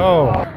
Oh.